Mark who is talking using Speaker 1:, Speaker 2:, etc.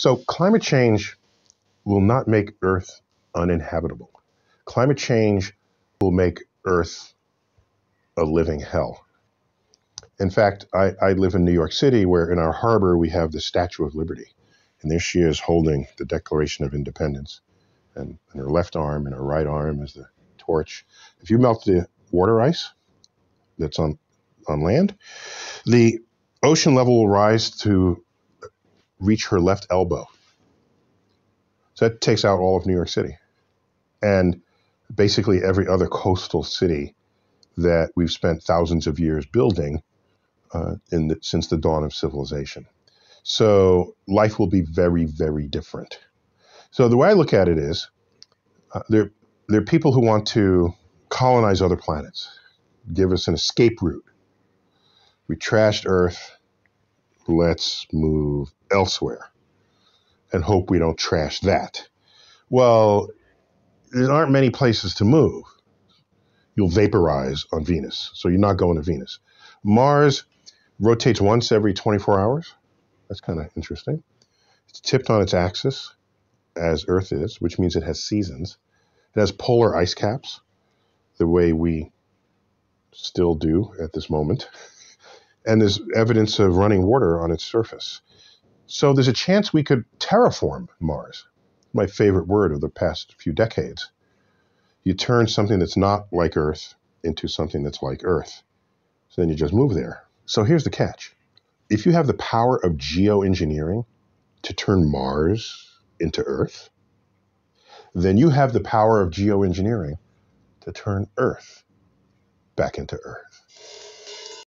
Speaker 1: So climate change will not make Earth uninhabitable. Climate change will make Earth a living hell. In fact, I, I live in New York City, where in our harbor we have the Statue of Liberty. And there she is holding the Declaration of Independence. And in her left arm and her right arm is the torch. If you melt the water ice that's on, on land, the ocean level will rise to reach her left elbow. So that takes out all of New York City. And basically every other coastal city that we've spent thousands of years building uh, the, since the dawn of civilization. So life will be very, very different. So the way I look at it is, uh, there there are people who want to colonize other planets, give us an escape route. We trashed Earth. Let's move elsewhere and hope we don't trash that. Well, there aren't many places to move. You'll vaporize on Venus, so you're not going to Venus. Mars rotates once every 24 hours. That's kind of interesting. It's tipped on its axis, as Earth is, which means it has seasons. It has polar ice caps, the way we still do at this moment. And there's evidence of running water on its surface. So there's a chance we could terraform Mars. My favorite word of the past few decades. You turn something that's not like Earth into something that's like Earth. So then you just move there. So here's the catch. If you have the power of geoengineering to turn Mars into Earth, then you have the power of geoengineering to turn Earth back into Earth.